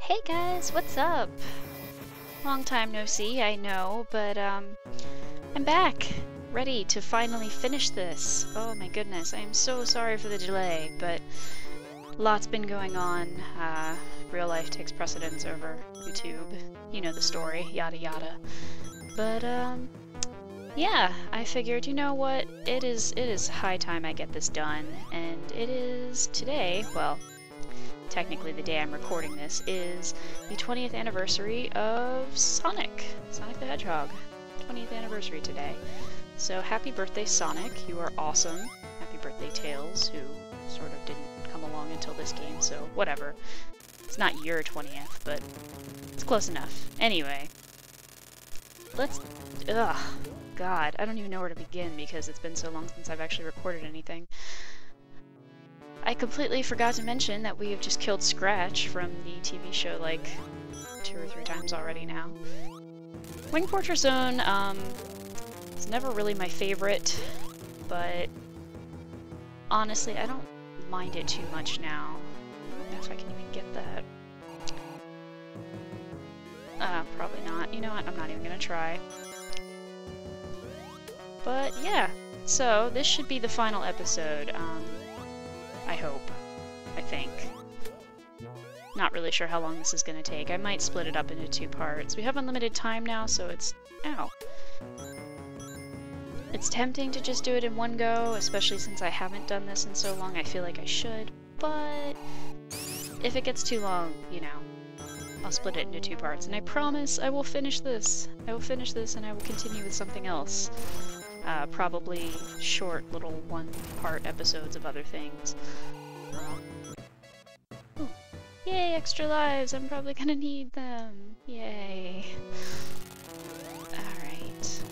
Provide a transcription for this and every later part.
Hey guys, what's up? Long time no see, I know, but um, I'm back, ready to finally finish this. Oh my goodness, I am so sorry for the delay, but lots been going on. Uh, real life takes precedence over YouTube. You know the story, yada yada. But um, yeah, I figured, you know what, it is it is high time I get this done, and it is today, well, technically the day I'm recording this, is the 20th anniversary of Sonic, Sonic the Hedgehog. 20th anniversary today. So happy birthday Sonic, you are awesome. Happy birthday Tails, who sort of didn't come along until this game, so whatever. It's not your 20th, but it's close enough. Anyway, let's... Ugh. God, I don't even know where to begin because it's been so long since I've actually recorded anything. I completely forgot to mention that we have just killed Scratch from the TV show like two or three times already now. Wing Fortress Zone, um, it's never really my favorite, but honestly, I don't mind it too much now. I if I can even get that. Uh, probably not. You know what? I'm not even gonna try. But yeah, so this should be the final episode. Um, I hope. I think. Not really sure how long this is going to take. I might split it up into two parts. We have unlimited time now, so it's... Ow. It's tempting to just do it in one go, especially since I haven't done this in so long. I feel like I should, but if it gets too long, you know, I'll split it into two parts. And I promise I will finish this. I will finish this and I will continue with something else. Uh, probably short little one-part episodes of other things. Um, yay, extra lives! I'm probably gonna need them. Yay. Alright.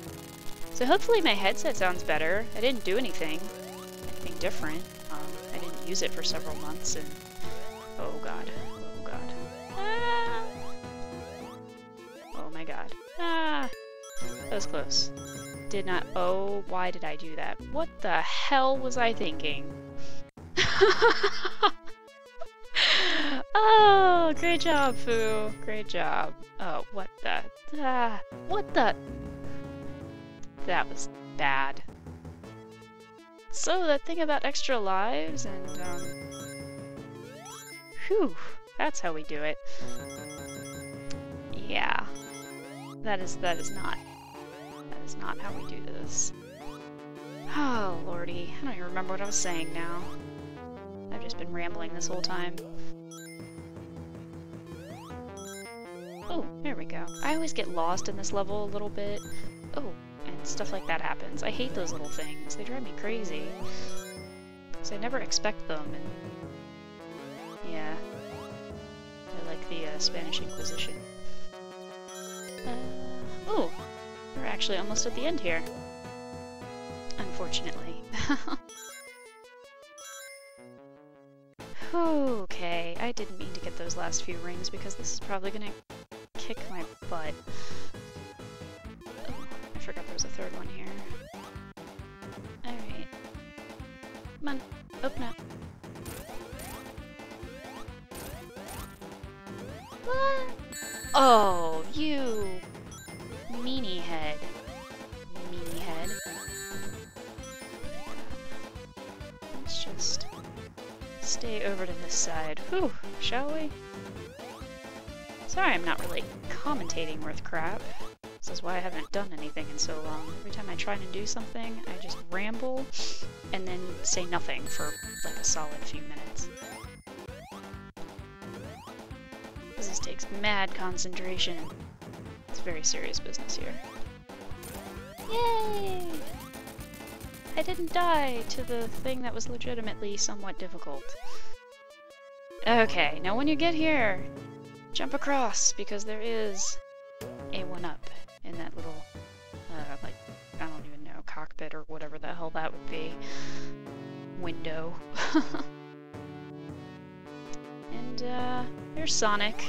So hopefully my headset sounds better. I didn't do anything. Anything different. Um, I didn't use it for several months and... Oh god. Oh god. Ah! Oh my god. Ah! That was close did not- oh, why did I do that? What the hell was I thinking? oh, great job, Fu. Great job. Oh, what the- ah, what the- That was bad. So, that thing about extra lives and, um... Whew, that's how we do it. Yeah. That is- that is not is not how we do this. Oh, lordy. I don't even remember what I was saying now. I've just been rambling this whole time. Oh, there we go. I always get lost in this level a little bit. Oh, and stuff like that happens. I hate those little things. They drive me crazy. Because I never expect them, and... Yeah. I like the uh, Spanish Inquisition. Actually almost at the end here. Unfortunately. okay, I didn't mean to get those last few rings because this is probably gonna kick my butt. Oh, I forgot there was a third one here. Alright. Come on, open up. What? Oh, you meanie head. Meanie head. Let's just stay over to this side. Whew, shall we? Sorry I'm not really commentating worth crap. This is why I haven't done anything in so long. Every time I try to do something, I just ramble and then say nothing for like a solid few minutes. This takes mad concentration. Very serious business here. Yay! I didn't die to the thing that was legitimately somewhat difficult. Okay, now when you get here, jump across, because there is a one-up in that little, uh, like, I don't even know, cockpit or whatever the hell that would be. Window. and, uh, there's Sonic.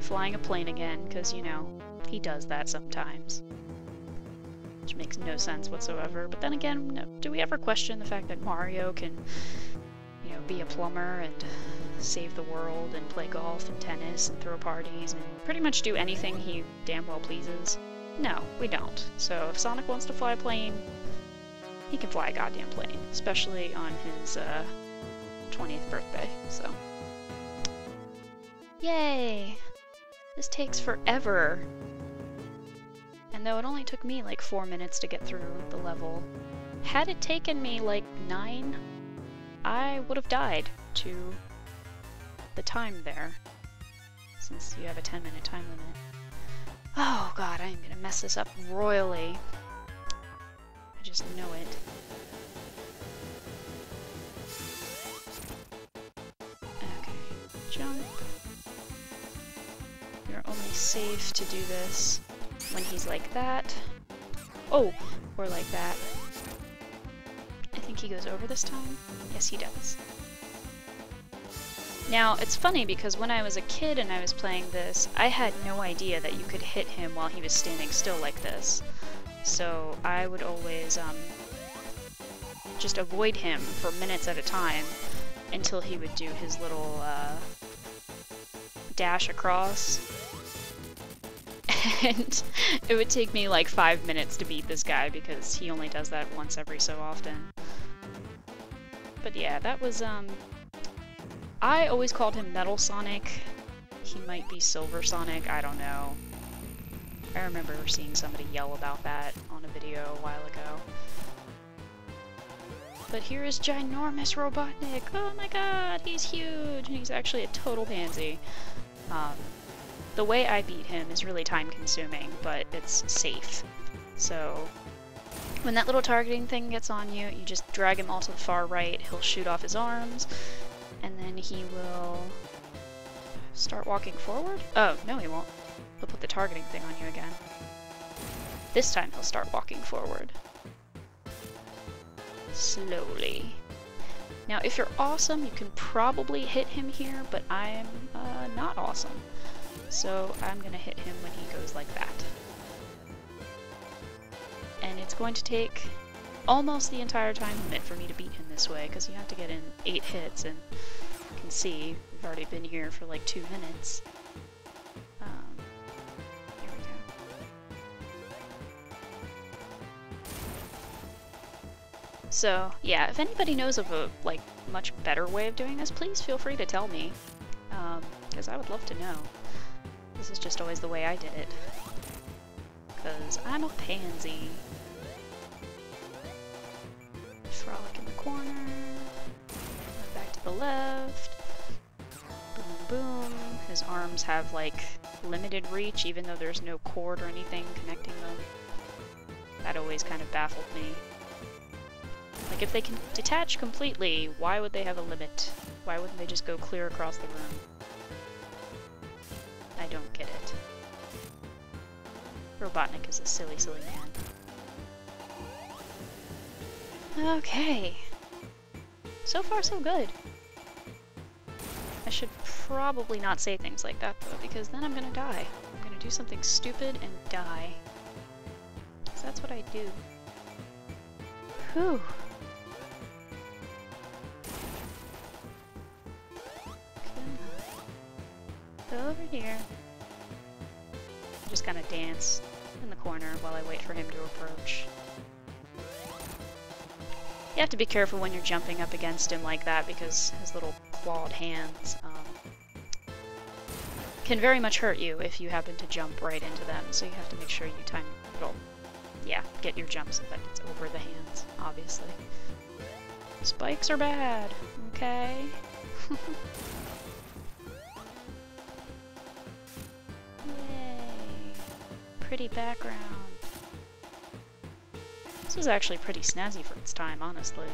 Flying a plane again, because, you know, he does that sometimes. Which makes no sense whatsoever. But then again, no, do we ever question the fact that Mario can, you know, be a plumber and save the world and play golf and tennis and throw parties and pretty much do anything he damn well pleases? No, we don't. So if Sonic wants to fly a plane, he can fly a goddamn plane, especially on his uh, 20th birthday, so. Yay! This takes forever. And though it only took me like four minutes to get through the level, had it taken me like nine, I would have died to the time there, since you have a 10 minute time limit. Oh god, I am gonna mess this up royally. I just know it. Okay, jump. You're only safe to do this when he's like that. Oh, or like that. I think he goes over this time. Yes, he does. Now, it's funny because when I was a kid and I was playing this, I had no idea that you could hit him while he was standing still like this. So I would always um, just avoid him for minutes at a time until he would do his little uh, dash across. And it would take me like five minutes to beat this guy because he only does that once every so often. But yeah, that was um, I always called him Metal Sonic. He might be Silver Sonic, I don't know. I remember seeing somebody yell about that on a video a while ago. But here is ginormous Robotnik! Oh my god, he's huge! And he's actually a total pansy. Um, the way I beat him is really time consuming, but it's safe. So when that little targeting thing gets on you, you just drag him all to the far right, he'll shoot off his arms, and then he will start walking forward? Oh, no he won't. He'll put the targeting thing on you again. This time he'll start walking forward. Slowly. Now, if you're awesome, you can probably hit him here, but I'm uh, not awesome. So I'm gonna hit him when he goes like that. And it's going to take almost the entire time limit for me to beat him this way, because you have to get in 8 hits, and you can see we've already been here for like 2 minutes. Um. So, yeah, if anybody knows of a, like, much better way of doing this, please feel free to tell me, because um, I would love to know. This is just always the way I did it. Because I'm a pansy. Frolic in the corner. Back to the left. Boom, boom. His arms have, like, limited reach, even though there's no cord or anything connecting them. That always kind of baffled me. Like, if they can detach completely, why would they have a limit? Why wouldn't they just go clear across the room? I don't get it. Robotnik is a silly, silly man. Okay. So far, so good. I should probably not say things like that, though, because then I'm gonna die. I'm gonna do something stupid and die. Because that's what I do. Whew. Over here. Just kind of dance in the corner while I wait for him to approach. You have to be careful when you're jumping up against him like that because his little clawed hands um, can very much hurt you if you happen to jump right into them, so you have to make sure you time, well, yeah, get your jumps so that it's over the hands, obviously. Spikes are bad, okay? pretty background. This was actually pretty snazzy for its time, honestly.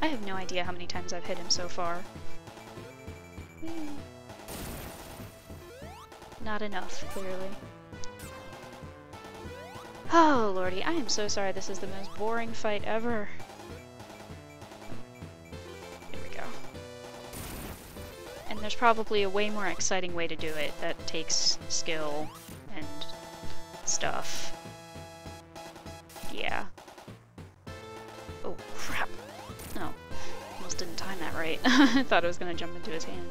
I have no idea how many times I've hit him so far. Hmm. Not enough, clearly. Oh, lordy, I am so sorry this is the most boring fight ever. There's probably a way more exciting way to do it that takes skill and stuff. Yeah. Oh, crap. No. Almost didn't time that right. I thought I was gonna jump into his hand.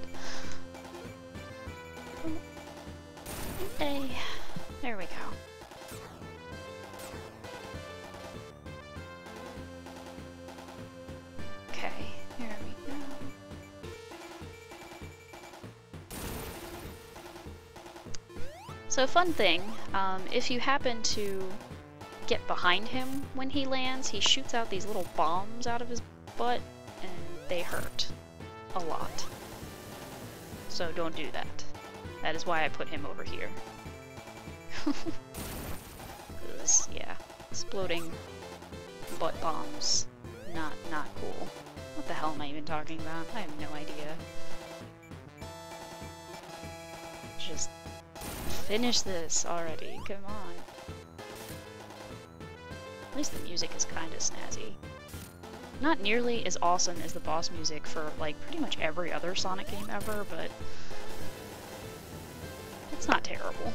So fun thing, um, if you happen to get behind him when he lands, he shoots out these little bombs out of his butt, and they hurt. A lot. So don't do that. That is why I put him over here. Cause, yeah, exploding butt bombs. Not, not cool. What the hell am I even talking about? I have no idea. Just finish this already, come on. At least the music is kinda snazzy. Not nearly as awesome as the boss music for, like, pretty much every other Sonic game ever, but it's not terrible.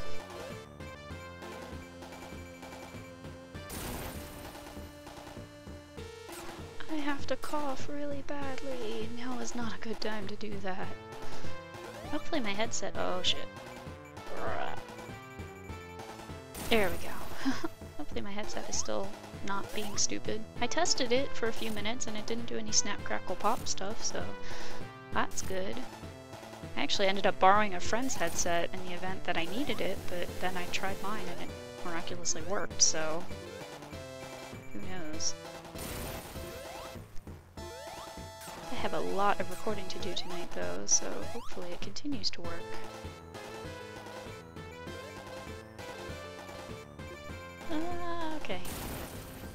I have to cough really badly. Now is not a good time to do that. Hopefully my headset- oh shit. There we go. Hopefully my headset is still not being stupid. I tested it for a few minutes and it didn't do any snap crackle pop stuff, so that's good. I actually ended up borrowing a friend's headset in the event that I needed it, but then I tried mine and it miraculously worked, so who knows. I have a lot of recording to do tonight though, so hopefully it continues to work. Ah, okay.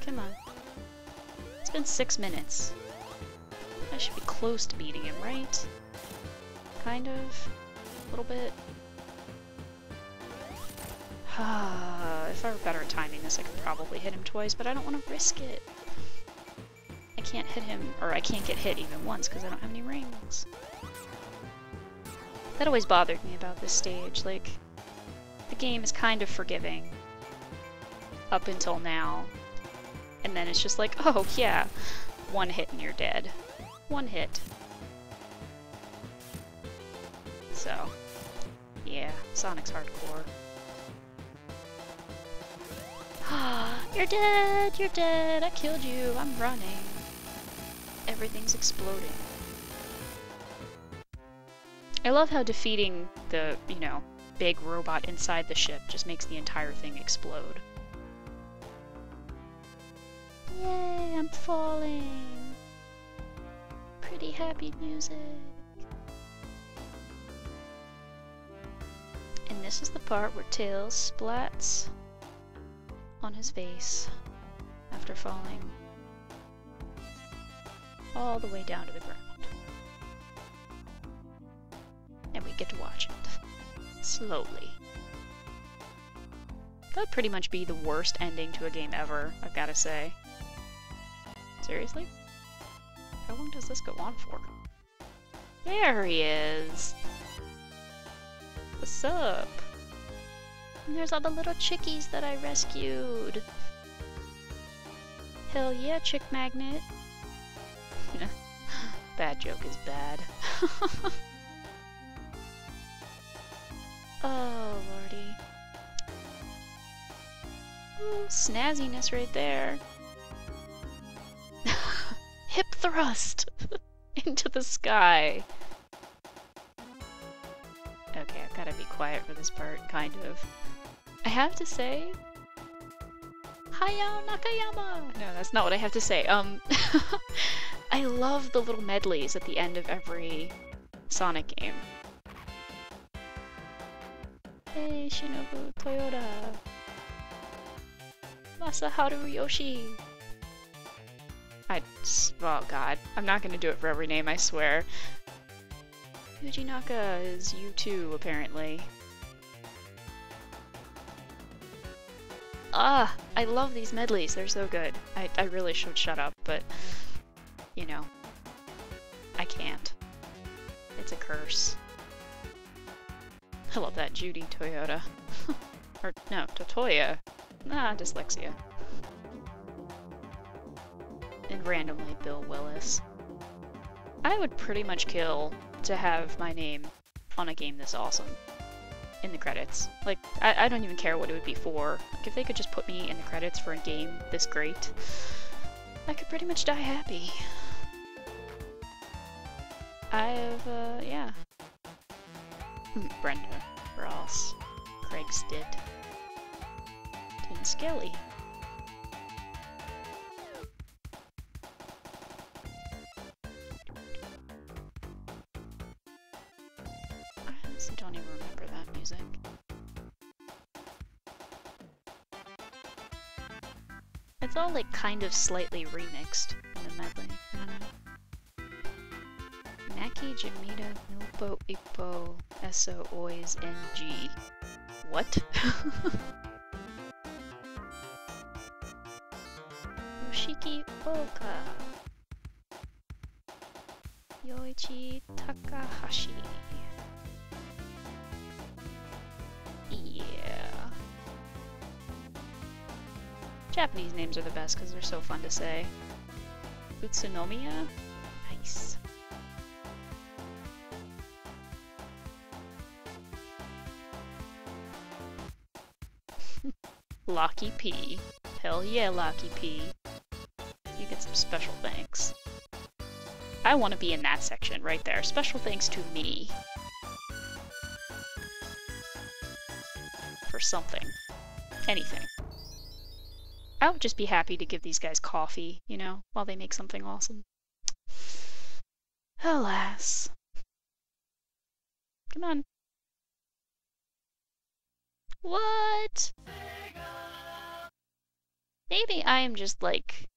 Come on. It's been six minutes. I should be close to beating him, right? Kind of? A little bit? if I were better at timing this, I could probably hit him twice, but I don't want to risk it. I can't hit him, or I can't get hit even once because I don't have any rings. That always bothered me about this stage, like, the game is kind of forgiving up until now. And then it's just like, oh yeah, one hit and you're dead. One hit. So, yeah, Sonic's hardcore. you're dead! You're dead! I killed you! I'm running. Everything's exploding. I love how defeating the, you know, big robot inside the ship just makes the entire thing explode. Yay, I'm falling. Pretty happy music. And this is the part where Tails splats on his face after falling all the way down to the ground. And we get to watch it slowly. That'd pretty much be the worst ending to a game ever, I've gotta say. Seriously? How long does this go on for? There he is! What's up? And there's all the little chickies that I rescued! Hell yeah, chick magnet! bad joke is bad. oh, lordy. Ooh, snazziness right there thrust into the sky. Okay, I've got to be quiet for this part, kind of. I have to say... Hayao Nakayama! No, that's not what I have to say. Um, I love the little medleys at the end of every Sonic game. Hey, Shinobu Toyota! Masaharu Yoshii! Oh god, I'm not gonna do it for every name, I swear. Fujinaka is you too, apparently. Ah, I love these medleys, they're so good. I, I really should shut up, but, you know, I can't. It's a curse. I love that Judy Toyota. or, no, Totoya. Ah, dyslexia and randomly Bill Willis. I would pretty much kill to have my name on a game this awesome in the credits. Like, I, I don't even care what it would be for. Like, if they could just put me in the credits for a game this great, I could pretty much die happy. I've, uh, yeah. Brenda, Ross, Craig Stitt. Tim Skelly. I don't even remember that music. It's all like kind of slightly remixed in the medley. I don't know. Mm-hmm. Maki Jamita Milpo Ipo Eso Ois NG. What? Yoshiki Oka. Japanese names are the best because they're so fun to say. Utsunomiya? Nice. Locky P. Hell yeah, Locky P. You get some special thanks. I want to be in that section right there. Special thanks to me. For something. Anything. I would just be happy to give these guys coffee, you know, while they make something awesome. Alas. Come on. What? Maybe I am just, like,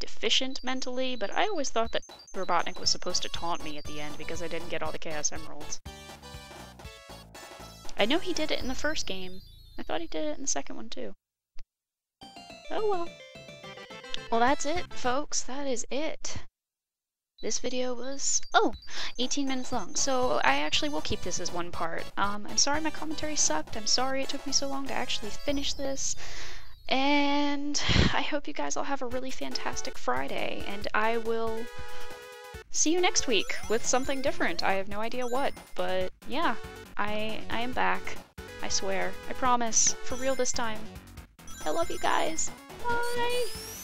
deficient mentally, but I always thought that Robotnik was supposed to taunt me at the end because I didn't get all the Chaos Emeralds. I know he did it in the first game. I thought he did it in the second one, too. Oh well. Well, that's it, folks. That is it. This video was, oh, 18 minutes long, so I actually will keep this as one part. Um, I'm sorry my commentary sucked, I'm sorry it took me so long to actually finish this, and I hope you guys all have a really fantastic Friday, and I will see you next week with something different. I have no idea what, but yeah, I, I am back. I swear. I promise. For real this time. I love you guys. Bye!